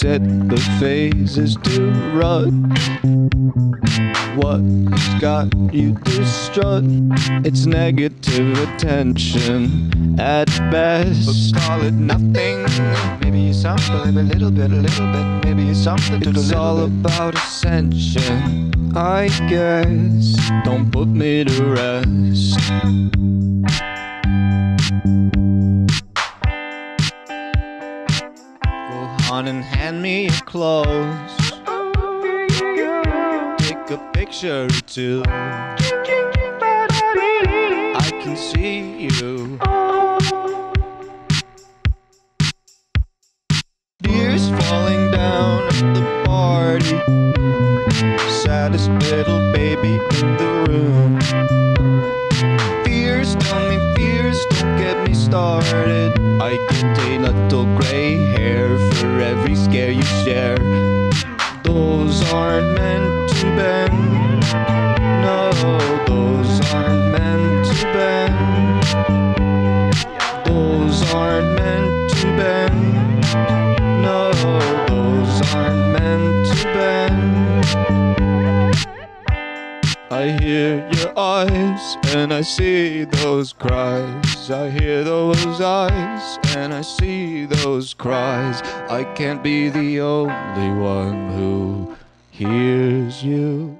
set the phases to run. What's got you distraught? It's negative attention at best. But call it nothing. Maybe something, a little bit, a little bit. Maybe something It's all bit. about ascension, I guess. Don't put me to rest. Go on and hand me your clothes. Take a picture or two. I can see you. Tears falling down at the party. Saddest little baby in the room. Fears, tell me fears, don't get me started. Gray hair for every scare you share. Those aren't meant to bend. No, those aren't meant to bend. Those aren't meant to bend. No, I hear your eyes and I see those cries. I hear those eyes and I see those cries. I can't be the only one who hears you.